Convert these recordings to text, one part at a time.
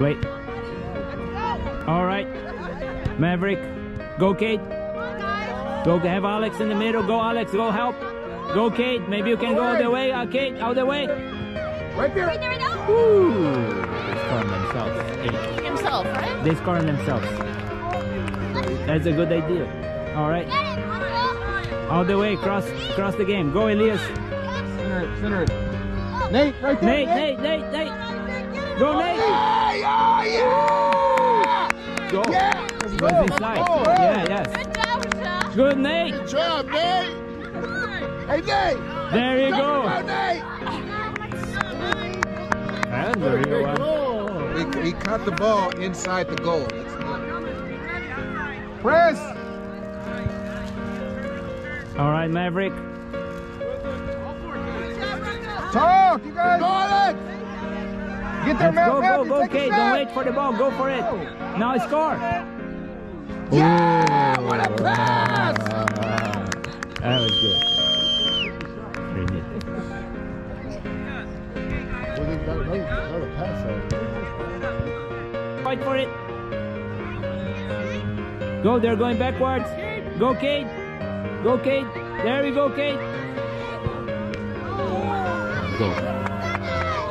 Wait. All right. Maverick. Go, Kate. Go have Alex in the middle. Go, Alex. Go help. Go, Kate. Maybe you can go all the way. Uh, Kate, out the way. Right there. Right there, right now. Woo. They scoring themselves. Eight. Himself, right? They scoring themselves. That's a good idea. All right. All the way. Cross, cross the game. Go, Elias. Center it, center it. Nate, right there. Nate, Nate, Nate, Nate. Nate. Hey, oh, yeah! Go. Yeah! Let's go. Go inside. Let's go. Yeah, yes. Good job, Rasha. Good, Nate. Good job, Nate. Hey, Nate. There you Go, go. Nate. That's a real one. He, he caught the ball inside the goal. That's. Press. All right, Maverick. Talk, you guys. Go, Get there, Let's man. go, go, go, take Kate. Don't wait for the ball. Go for it. Now score. Yeah, what a pass. That was good. Fight for it. Go, they're going backwards. Go, Kate. Go, Kate. There we go, Kate. Go.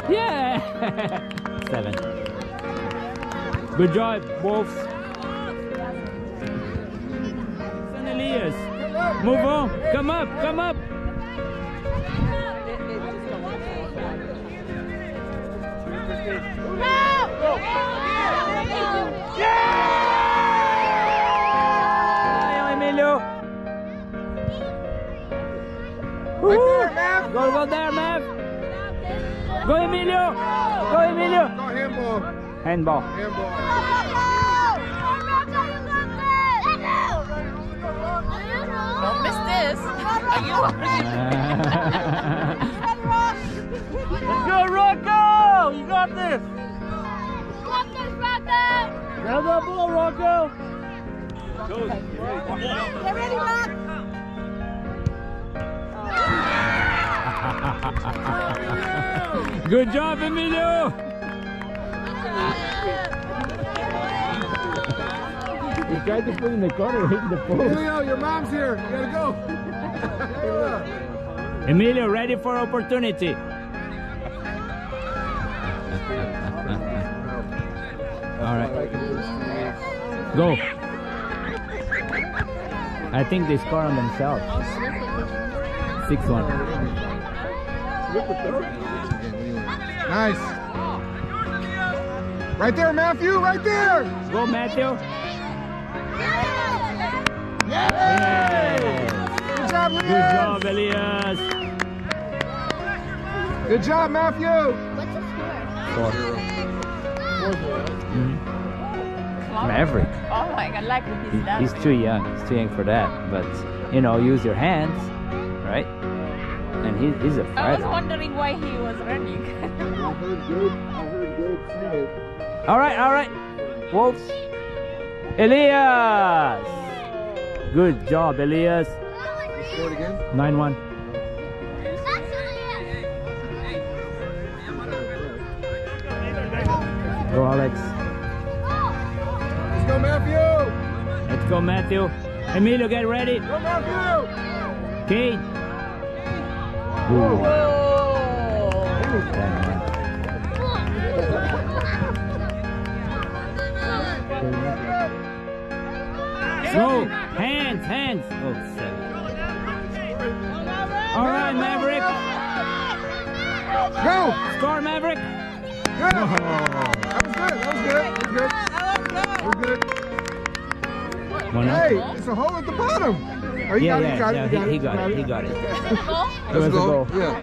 Yeah! Seven. Good job, Wolves. San Elias. Move on. Come up, come up. Ayo, Emilio. Right there, Mav. Go, go there, Mav. Go, Emilio. Go, Emilio. Go handball. Handball. Handball. Don't miss this. Are you Let's go, Rocco! You got this! Grab that ball, Rocco! Get ready, Rock. Good job, Emilio! He tried to put in the corner, hit the post. Emilio, your mom's here. You gotta go. Emilio, ready for opportunity. All right. Go. I think they score on themselves. 6-1. Nice. Right there, Matthew. Right there. Go, Matthew. Yes. Good job, Good Elias. job, Elias. Good job, Matthew. What's Four. Mhm. Maverick. Oh my god, like with He- He's too young. He's too young for that. But you know, use your hands, right? And he, he's a I was wondering why he was running. All right, all right, Wolves. Elias. Good job, Elias. Score again. Nine one. Go, Alex. Let's go, Matthew. Let's go, Matthew. Emilio, get ready. Go, Matthew. Kate. Go. Hands, hands. Oh, seven. All right, Maverick. Go. Score, Maverick. Good. That was good. That was good. That was good. That was good. One up. Hey, it's a hole at the bottom. Oh, you Yeah, got it, yeah, you got yeah. it, you He, he got it. He you got it. Is it a goal? It Let's go. Yeah.